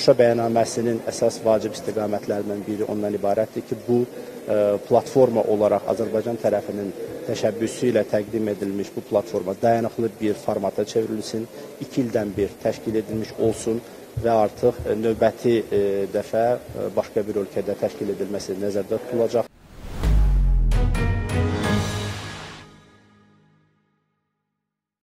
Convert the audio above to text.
Şuşa bəyannaməsinin əsas vacib istiqamətlərindən biri ondan ibarətdir ki, bu e, platforma olaraq Azərbaycan tərəfinin təşəbbüsü ilə təqdim edilmiş bu platforma dayanıqlı bir formata çevrilsin, iki ildən bir təşkil edilmiş olsun və artıq növbəti e, dəfə e, başqa bir ölkədə təşkil edilməsi nəzərdə tutulacaq.